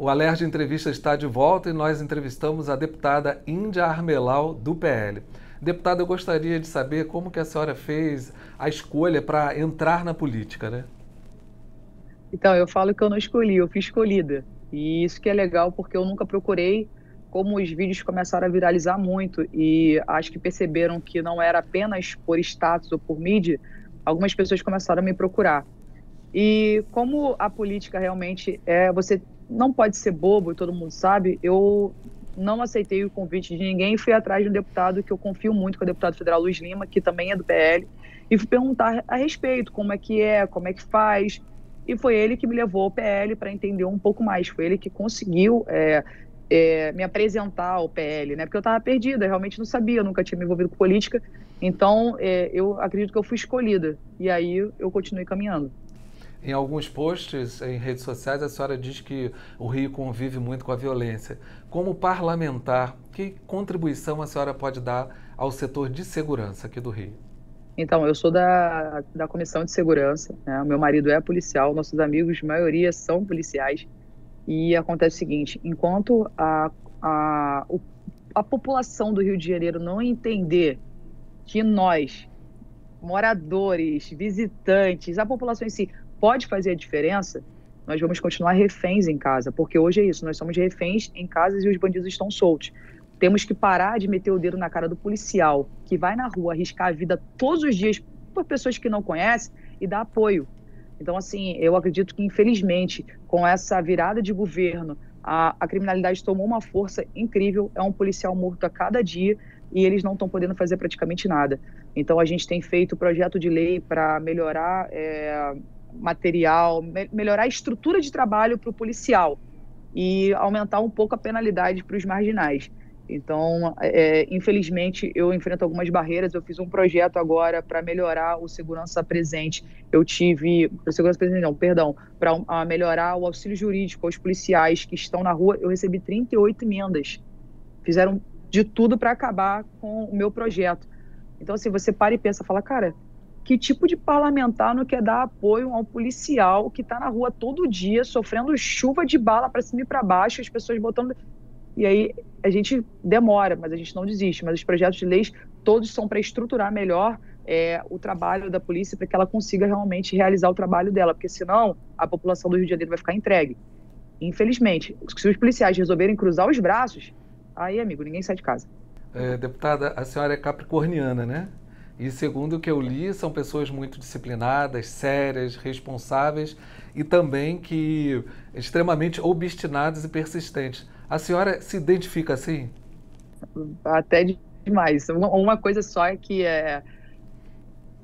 O Alerj Entrevista está de volta e nós entrevistamos a deputada Índia Armelau, do PL. Deputada, eu gostaria de saber como que a senhora fez a escolha para entrar na política, né? Então, eu falo que eu não escolhi, eu fui escolhida. E isso que é legal, porque eu nunca procurei, como os vídeos começaram a viralizar muito e acho que perceberam que não era apenas por status ou por mídia, algumas pessoas começaram a me procurar. E como a política realmente é, você não pode ser bobo, todo mundo sabe, eu não aceitei o convite de ninguém e fui atrás de um deputado que eu confio muito, que é o deputado federal Luiz Lima, que também é do PL, e fui perguntar a respeito, como é que é, como é que faz, e foi ele que me levou ao PL para entender um pouco mais, foi ele que conseguiu é, é, me apresentar ao PL, né? Porque eu estava perdida, realmente não sabia, nunca tinha me envolvido com política. Então, é, eu acredito que eu fui escolhida. E aí eu continuei caminhando. Em alguns posts em redes sociais, a senhora diz que o Rio convive muito com a violência. Como parlamentar, que contribuição a senhora pode dar ao setor de segurança aqui do Rio? Então, eu sou da, da comissão de segurança. Né? Meu marido é policial, nossos amigos, maioria, são policiais. E acontece o seguinte: enquanto a, a, a população do Rio de Janeiro não entender que nós, moradores, visitantes, a população em si, pode fazer a diferença, nós vamos continuar reféns em casa, porque hoje é isso, nós somos reféns em casas e os bandidos estão soltos. Temos que parar de meter o dedo na cara do policial que vai na rua arriscar a vida todos os dias por pessoas que não conhecem e dar apoio. Então, assim, eu acredito que, infelizmente, com essa virada de governo, a, a criminalidade tomou uma força incrível. É um policial morto a cada dia e eles não estão podendo fazer praticamente nada. Então, a gente tem feito projeto de lei para melhorar é, material, me, melhorar a estrutura de trabalho para o policial e aumentar um pouco a penalidade para os marginais. Então, é, infelizmente, eu enfrento algumas barreiras. Eu fiz um projeto agora para melhorar o segurança presente. Eu tive. Segurança presente, não, perdão. Para melhorar o auxílio jurídico aos policiais que estão na rua. Eu recebi 38 emendas. Fizeram de tudo para acabar com o meu projeto. Então, assim, você para e pensa, fala, cara, que tipo de parlamentar não quer dar apoio a um policial que está na rua todo dia, sofrendo chuva de bala para cima e para baixo, as pessoas botando. E aí a gente demora, mas a gente não desiste. Mas os projetos de leis todos são para estruturar melhor é, o trabalho da polícia para que ela consiga realmente realizar o trabalho dela, porque senão a população do Rio de Janeiro vai ficar entregue. Infelizmente, se os policiais resolverem cruzar os braços, aí, amigo, ninguém sai de casa. É, deputada, a senhora é capricorniana, né? E segundo o que eu li, são pessoas muito disciplinadas, sérias, responsáveis e também que extremamente obstinadas e persistentes. A senhora se identifica assim? Até demais. Uma coisa só é que é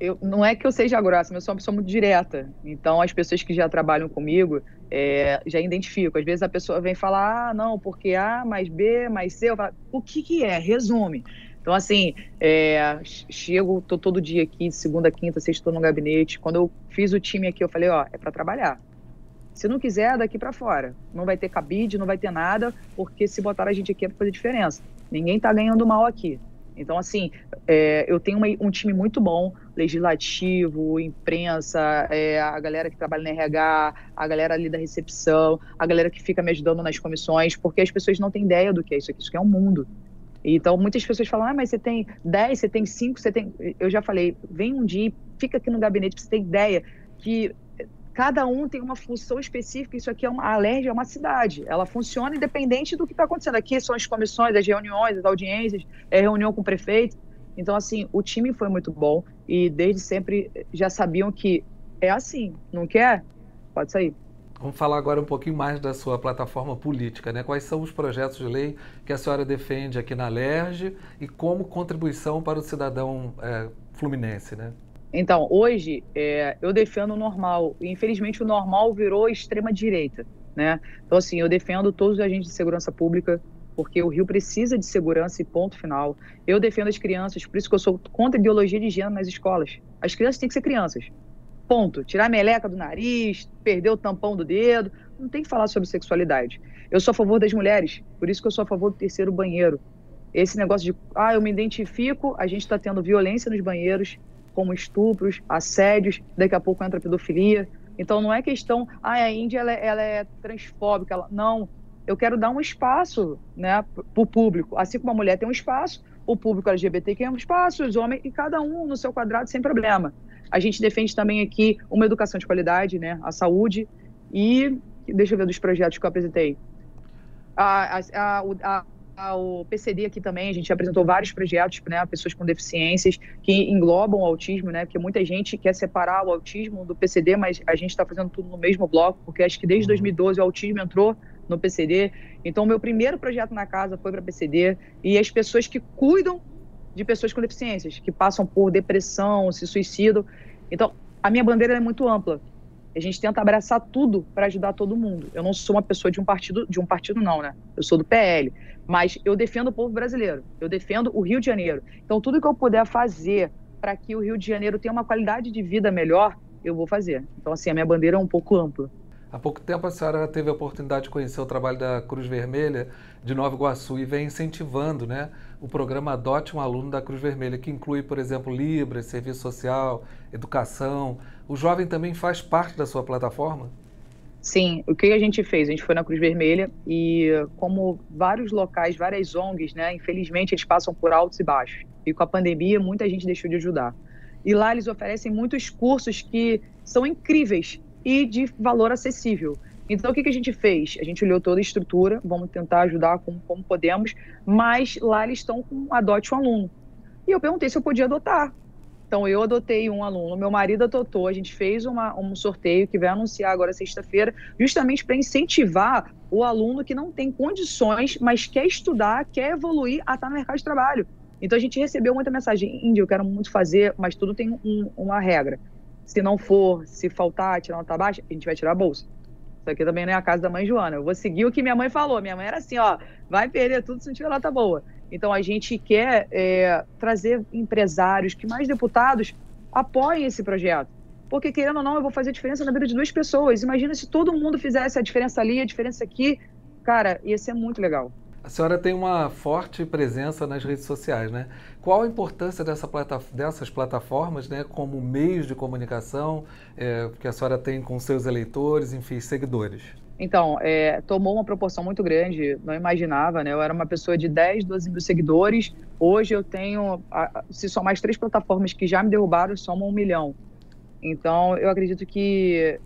eu, não é que eu seja grossa, mas eu sou uma pessoa muito direta. Então, as pessoas que já trabalham comigo é, já identificam. Às vezes a pessoa vem falar, ah, não, porque A mais B mais C. Eu falo, o que, que é? Resume. Então, assim, é, chego, tô todo dia aqui, segunda, quinta, sexta, estou no gabinete. Quando eu fiz o time aqui, eu falei, ó, é para trabalhar. Se não quiser, daqui para fora. Não vai ter cabide, não vai ter nada, porque se botar a gente aqui é para fazer diferença. Ninguém está ganhando mal aqui. Então, assim, é, eu tenho uma, um time muito bom, legislativo, imprensa, é, a galera que trabalha na RH, a galera ali da recepção, a galera que fica me ajudando nas comissões, porque as pessoas não têm ideia do que é isso aqui. Isso aqui é um mundo. Então, muitas pessoas falam, ah, mas você tem 10, você tem 5, você tem... Eu já falei, vem um dia, fica aqui no gabinete para você ter ideia que Cada um tem uma função específica. Isso aqui é uma a alergia é uma cidade. Ela funciona independente do que está acontecendo. Aqui são as comissões, as reuniões, as audiências, é reunião com o prefeito. Então, assim, o time foi muito bom e desde sempre já sabiam que é assim. Não quer? Pode sair. Vamos falar agora um pouquinho mais da sua plataforma política, né? Quais são os projetos de lei que a senhora defende aqui na LERJ e como contribuição para o cidadão é, fluminense, né? Então, hoje, é, eu defendo o normal. Infelizmente, o normal virou extrema-direita. Né? Então, assim, eu defendo todos os agentes de segurança pública, porque o Rio precisa de segurança e ponto final. Eu defendo as crianças, por isso que eu sou contra a ideologia de gênero nas escolas. As crianças têm que ser crianças. Ponto. Tirar a meleca do nariz, perder o tampão do dedo. Não tem que falar sobre sexualidade. Eu sou a favor das mulheres, por isso que eu sou a favor do terceiro banheiro. Esse negócio de, ah, eu me identifico, a gente está tendo violência nos banheiros, como estupros, assédios, daqui a pouco entra a pedofilia. Então não é questão, ah, a Índia ela, é, ela é transfóbica, ela, não. eu quero dar um espaço né, para o público. Assim como a mulher tem um espaço, o público LGBT tem um espaço, os homens, e cada um no seu quadrado sem problema. A gente defende também aqui uma educação de qualidade, né, a saúde, e deixa eu ver dos projetos que eu apresentei. A, a, a, o PCD aqui também, a gente apresentou vários projetos, né, pessoas com deficiências que englobam o autismo, né, porque muita gente quer separar o autismo do PCD, mas a gente está fazendo tudo no mesmo bloco, porque acho que desde 2012 uhum. o autismo entrou no PCD. Então, meu primeiro projeto na casa foi para PCD e as pessoas que cuidam de pessoas com deficiências, que passam por depressão, se suicidam. Então, a minha bandeira é muito ampla. A gente tenta abraçar tudo para ajudar todo mundo. Eu não sou uma pessoa de um partido, de um partido não, né? Eu sou do PL, mas eu defendo o povo brasileiro. Eu defendo o Rio de Janeiro. Então tudo que eu puder fazer para que o Rio de Janeiro tenha uma qualidade de vida melhor, eu vou fazer. Então assim, a minha bandeira é um pouco ampla. Há pouco tempo a senhora teve a oportunidade de conhecer o trabalho da Cruz Vermelha de Nova Iguaçu e vem incentivando né, o programa Adote um Aluno da Cruz Vermelha, que inclui, por exemplo, Libras, serviço social, educação. O jovem também faz parte da sua plataforma? Sim, o que a gente fez? A gente foi na Cruz Vermelha e, como vários locais, várias ONGs, né, infelizmente eles passam por altos e baixos. E com a pandemia, muita gente deixou de ajudar. E lá eles oferecem muitos cursos que são incríveis e de valor acessível. Então, o que, que a gente fez? A gente olhou toda a estrutura, vamos tentar ajudar como, como podemos, mas lá eles estão com adote um aluno. E eu perguntei se eu podia adotar. Então, eu adotei um aluno, meu marido adotou, a gente fez uma, um sorteio que vai anunciar agora sexta-feira, justamente para incentivar o aluno que não tem condições, mas quer estudar, quer evoluir a estar no mercado de trabalho. Então, a gente recebeu muita mensagem, Índia, eu quero muito fazer, mas tudo tem um, uma regra. Se não for, se faltar, tirar nota baixa, a gente vai tirar a bolsa. Isso aqui também não é a casa da mãe Joana. Eu vou seguir o que minha mãe falou. Minha mãe era assim, ó, vai perder tudo se não tiver nota boa. Então a gente quer é, trazer empresários, que mais deputados apoiem esse projeto. Porque, querendo ou não, eu vou fazer diferença na vida de duas pessoas. Imagina se todo mundo fizesse a diferença ali, a diferença aqui. Cara, ia ser muito legal. A senhora tem uma forte presença nas redes sociais, né? Qual a importância dessa plata dessas plataformas, né, como meios de comunicação é, que a senhora tem com seus eleitores, enfim, seguidores? Então, é, tomou uma proporção muito grande, não imaginava, né? Eu era uma pessoa de 10, 12 mil seguidores, hoje eu tenho, se só mais três plataformas que já me derrubaram, somam um milhão. Então, eu acredito que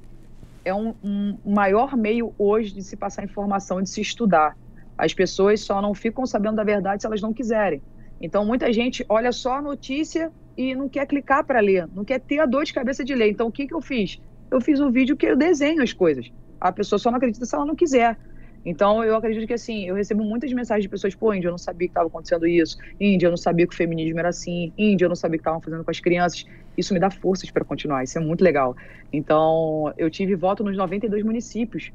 é um, um maior meio hoje de se passar informação, de se estudar. As pessoas só não ficam sabendo da verdade se elas não quiserem. Então, muita gente olha só a notícia e não quer clicar para ler, não quer ter a dor de cabeça de ler. Então, o que, que eu fiz? Eu fiz um vídeo que eu desenho as coisas. A pessoa só não acredita se ela não quiser. Então, eu acredito que, assim, eu recebo muitas mensagens de pessoas, pô, Índia, eu não sabia que estava acontecendo isso. Índia, eu não sabia que o feminismo era assim. Índia, eu não sabia que estavam fazendo com as crianças. Isso me dá forças para continuar, isso é muito legal. Então, eu tive voto nos 92 municípios.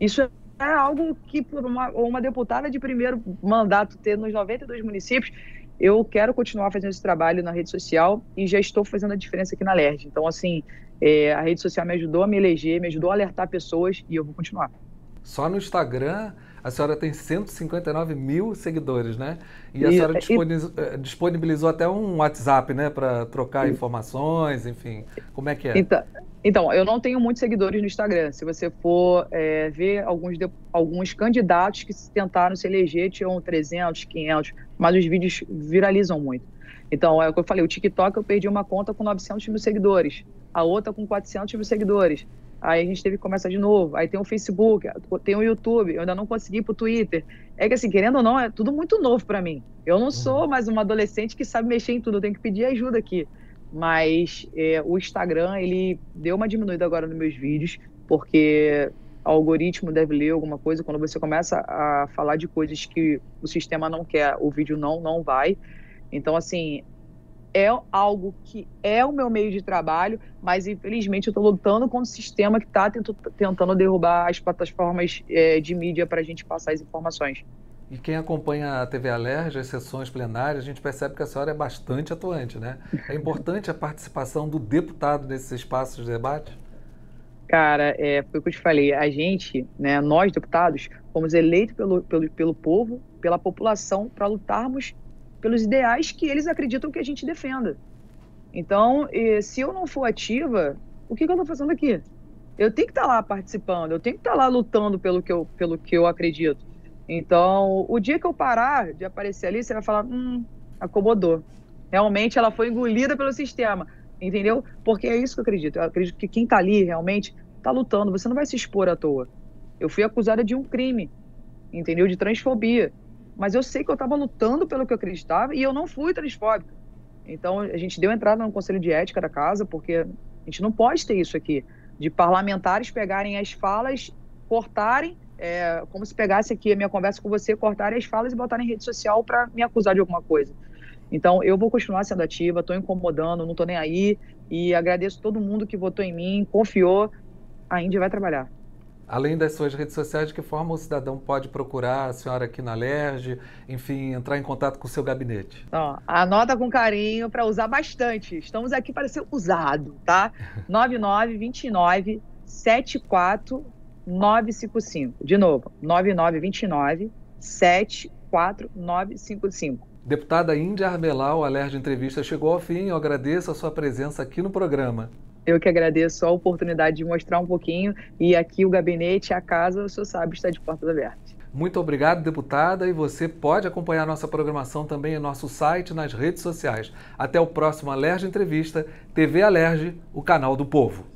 Isso é é algo que por uma, uma deputada de primeiro mandato ter nos 92 municípios, eu quero continuar fazendo esse trabalho na rede social e já estou fazendo a diferença aqui na LERJ. Então, assim, é, a rede social me ajudou a me eleger, me ajudou a alertar pessoas e eu vou continuar. Só no Instagram a senhora tem 159 mil seguidores, né? E a e, senhora disponibilizou, e, eh, disponibilizou, até um WhatsApp, né, para trocar e, informações, enfim. Como é que é? Então, então, eu não tenho muitos seguidores no Instagram. Se você for é, ver alguns, de, alguns candidatos que tentaram se eleger, tinham 300, 500, mas os vídeos viralizam muito. Então, é o que eu falei, o TikTok eu perdi uma conta com 900 mil seguidores, a outra com 400 mil seguidores. Aí a gente teve que começar de novo. Aí tem o Facebook, tem o YouTube, eu ainda não consegui ir pro Twitter. É que assim, querendo ou não, é tudo muito novo para mim. Eu não sou uhum. mais uma adolescente que sabe mexer em tudo, eu tenho que pedir ajuda aqui mas é, o Instagram ele deu uma diminuída agora nos meus vídeos, porque o algoritmo deve ler alguma coisa, quando você começa a falar de coisas que o sistema não quer, o vídeo não, não vai. Então, assim, é algo que é o meu meio de trabalho, mas infelizmente eu estou lutando contra o sistema que está tentando derrubar as plataformas é, de mídia para a gente passar as informações. E quem acompanha a TV Alerj, as sessões plenárias, a gente percebe que a senhora é bastante atuante, né? É importante a participação do deputado nesses espaços de debate? Cara, é, foi o que eu te falei. A gente, né, nós deputados, fomos eleitos pelo, pelo, pelo povo, pela população, para lutarmos pelos ideais que eles acreditam que a gente defenda. Então, se eu não for ativa, o que, que eu estou fazendo aqui? Eu tenho que estar tá lá participando, eu tenho que estar tá lá lutando pelo que eu, pelo que eu acredito. Então, o dia que eu parar de aparecer ali, você vai falar, hum, acomodou. Realmente ela foi engolida pelo sistema, entendeu? Porque é isso que eu acredito. Eu acredito que quem está ali realmente está lutando. Você não vai se expor à toa. Eu fui acusada de um crime, entendeu? De transfobia. Mas eu sei que eu estava lutando pelo que eu acreditava e eu não fui transfóbica. Então, a gente deu entrada no Conselho de Ética da casa, porque a gente não pode ter isso aqui, de parlamentares pegarem as falas, cortarem é, como se pegasse aqui a minha conversa com você, cortarem as falas e botarem em rede social para me acusar de alguma coisa. Então, eu vou continuar sendo ativa, estou incomodando, não estou nem aí, e agradeço todo mundo que votou em mim, confiou, a Índia vai trabalhar. Além das suas redes sociais, de que forma o cidadão pode procurar a senhora aqui na LERJ, enfim, entrar em contato com o seu gabinete? Ó, anota com carinho para usar bastante. Estamos aqui para ser usado, tá? 9929 74 955. De novo, 9929 74955. Deputada Índia Arbelau, a Entrevista chegou ao fim. Eu agradeço a sua presença aqui no programa. Eu que agradeço a oportunidade de mostrar um pouquinho. E aqui o gabinete, a casa, o senhor sabe, está de portas abertas. Muito obrigado, deputada. E você pode acompanhar nossa programação também em nosso site nas redes sociais. Até o próximo Alerj Entrevista, TV Alerj, o canal do povo.